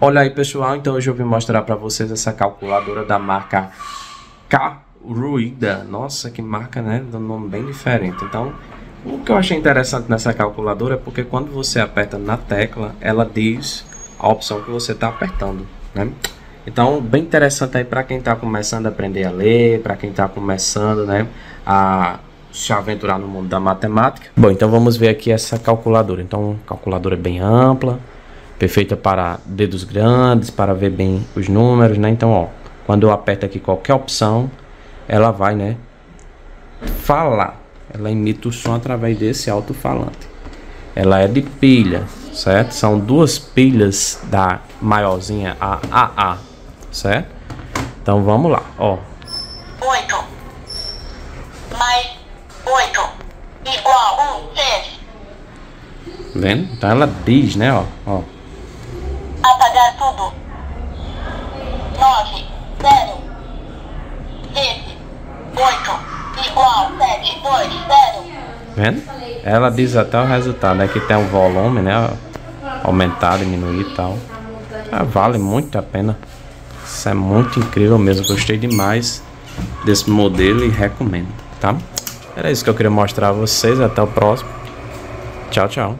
Olha aí pessoal, então hoje eu vim mostrar para vocês essa calculadora da marca Caruida. Nossa, que marca, né? Um nome bem diferente. Então, o que eu achei interessante nessa calculadora é porque quando você aperta na tecla, ela diz a opção que você está apertando, né? Então, bem interessante aí para quem está começando a aprender a ler, para quem está começando, né, a se aventurar no mundo da matemática. Bom, então vamos ver aqui essa calculadora. Então, calculadora bem ampla, perfeita para dedos grandes, para ver bem os números, né? Então, ó, quando eu aperto aqui qualquer opção, ela vai, né, falar. Ela emite o som através desse alto-falante. Ela é de pilha, certo? São duas pilhas da maiorzinha a AA, certo? Então vamos lá, ó. 8 mais 8 igual a 1, 6. Vendo? Então ela diz, né, ó, ó. Apagar tudo. 9, 0, 13, 8, igual 7, 2, 0. Vendo? Ela diz até o resultado. Aqui tem o volume, né? Aumentar, diminuir e tal. Ah, vale muito a pena. Isso é muito incrível mesmo. Gostei demais desse modelo e recomendo, tá? Era isso que eu queria mostrar a vocês. Até o próximo. Tchau, tchau.